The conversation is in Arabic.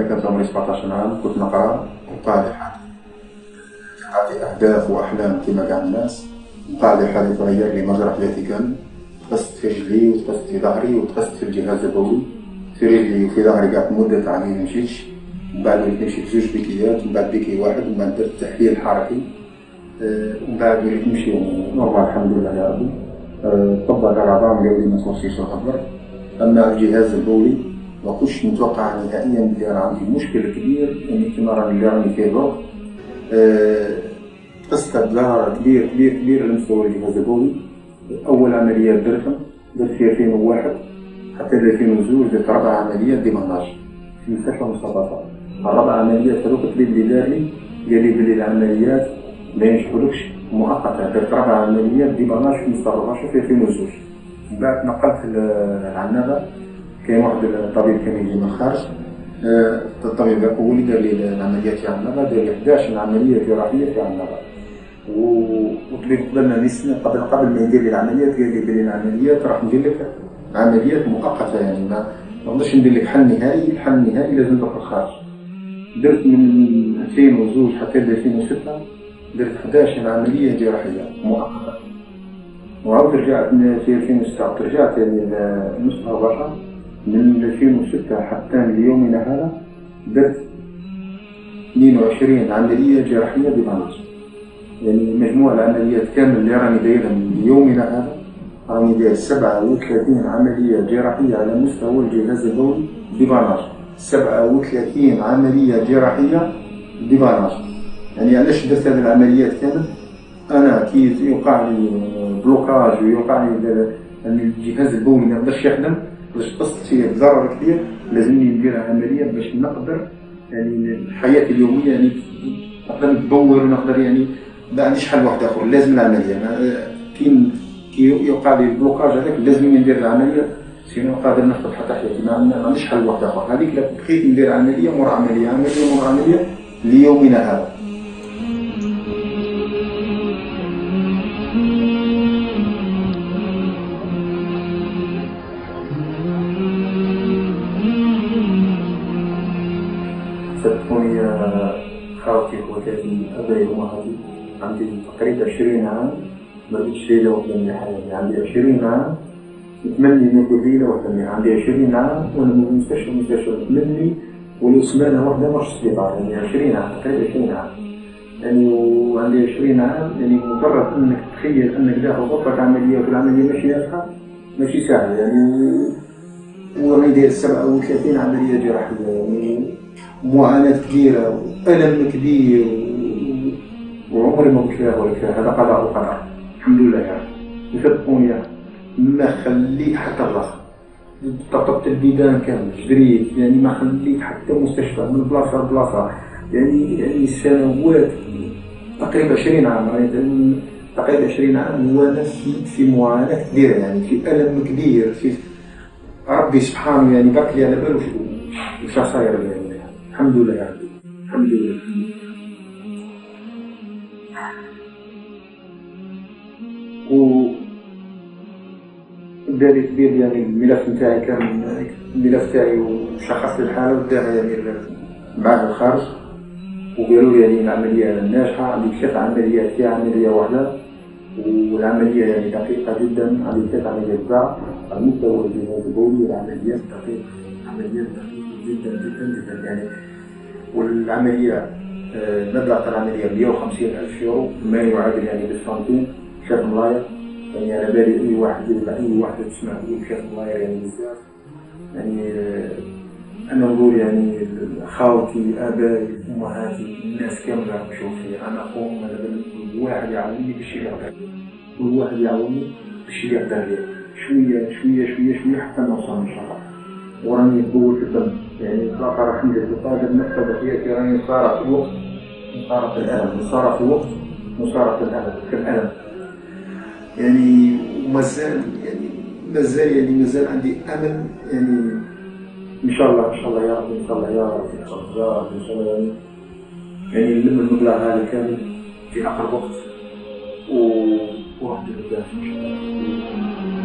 عمري 17 عام كنت نقرا حادث عندي أهداف وأحلام كما كاع الناس. وقع لي حادث غير لي مجرى حياتي كامل تقصت في رجلي وتقصت في ظهري وتقصت في الجهاز البولي في رجلي وفي ظهري قعدت مدة عامين مشيتش. من بعد وليت نمشي في زوج بيكيات من بعد béquille واحد ومن بعد درت تأهيل حركي. آه، ومن بعد وليت نمشي normal الحمد لله يا ربي. طب العظام قالوا لي ما توصيش الخبر أما الجهاز البولي ما كنتش متوقع نهائيا بلي أنا عندي مشكل كبير كما راني اللي راني الوقت قصة ضرر كبير كبير كبير الجهاز البولي أول عملية درتها درت في 2001 حتى 2002 درت ربع عمليات dépannage في مستشفى مصطفى الربع عمليات هذوك الطبيب اللي دار لي قال لي بلي العمليات ما ينجحولكش مؤقتا. درت ربع عمليات dépannage في مصطفى في 2002 من بعد نقلت العنابة كاين واحد الطبيب كان يجي من الخارج آه، الطبيب هو اللي دار لي العمليات في عنابة دار لي 11 عملية جراحية في عنابة وطلب قبلنا نسمع قبل قبل ما يدير لي العمليات قال لي بلي العمليات راح ندير لك عمليات مؤقته يعني ما نقدرش ندير لك حل نهائي الحل النهائي لازم تروح الخارج درت من 2002 حتى 2006 درت 11 عمليه جراحيه مؤقته وعاود رجعت في 2006 رجعت يعني لمستوى برا من 2006 حتى ليومنا هذا. درت 22 عمليه جراحيه بمعنى يعني مجموع العمليات كامل اللي راني دايرها من يومنا هذا راني داير 37 عملية جراحية على مستوى الجهاز البولي dépannage 37 عملية جراحية dépannage يعني علاش درت هذه العمليات كامل؟ أنا كي يوقع لي blocage ويوقع لي الجهاز البولي ما يقدرش يخدم؟ باش قصت فيه ضرر كبير لازمني ندير عملية باش نقدر يعني حياتي اليومية يعني نقدر نتبول ونقدر يعني ما عنديش حل واحد آخر لازم العملية. كي كي يوقع لي ال blocage هذاك لازم ندير العملية sinon قادر نفقد حتى حياتي. ما عنديش حل واحد آخر. هذيك بقيت ندير عملية مور عملية عملية مور عملية ليومنا هذا. خواتاتي ابائي وامهاتي عندي تقريبا 20 عام ما بديتش ليلة واحدة من حياتي عندي 20 عام نتمنى ناكل ليلة واحدة من عندي 20 عام وأنا من المستشفى المستشفى نتمنى ولو سمانة واحدة مش سبيطار يعني 20 عام تقريبا 20 عام. يعني وعندي 20 عام يعني مجرد إنك تخيل إنك داخل غرفة عملية والعملية ماشي ناجحة ماشي سهلة يعني وراني داير 37 عملية جراحية. يعني معاناة كبيرة وألم كبير وعمري ما قلت لها ولا هذا قضاء وقدر الحمد لله يا رب. يصدقوني ما خليت حتى بلاصه طبطبت البيدان كامل جريت يعني ما خليت حتى مستشفى من بلاصة لبلاصة. يعني يعني سنوات. تقريبا 20 عام يعني تقريبا 20 عام وأنا في في معاناة كبيرة يعني في ألم كبير في ربي سبحانه يعني بارك لي على باله وش صاير يعني الحمد لله يا ربي الحمد لله. و داري كبير يعني الملف نتاعي كان الملف تاعي وشخص الحالة وداها يعني معاه الخارج. وقالوا لي يعني العملية ناجحة عندي ثلاث عمليات في عملية واحدة. والعملية يعني دقيقة جدا عندي ثلاث عمليات كاع على مستوى الجهاز البولي والعمليات دقيقة عمليات دقيقة. جدا جدا جدا. يعني والعملية آه، مبلغ العملية 150 ألف يورو. ما يعادل يعني بالسنتيم شاف ملاير يعني على بالي أي واحد ولا أي واحد تسمع يقول شاف ملاير يعني بزاف. يعني آه، أنا نقول يعني خاوتي آبائي أمهاتي الناس كاملة راهم فيا. أنا اخوهم أنا واحد يعاونني باش يقدر كل واحد يعاونني باش يقدر شوية شوية شوية شوية حتى نوصل إن شاء الله. وراني نقول في الدم يعني اطلاق رحمة قادر نفذ حياتي راني صار في الوقت مصارعة الألم مصارعة في الوقت مصارعة الألم في الألم. يعني ومازال يعني مازال يعني مازال عندي أمل يعني إن شاء الله إن شاء الله يا رب إن شاء الله يا رب إن شاء الله يا رب إن شاء الله. يعني يعني نلم المبلغ هذا كامل في اقرب وقت و... وربي ان شاء الله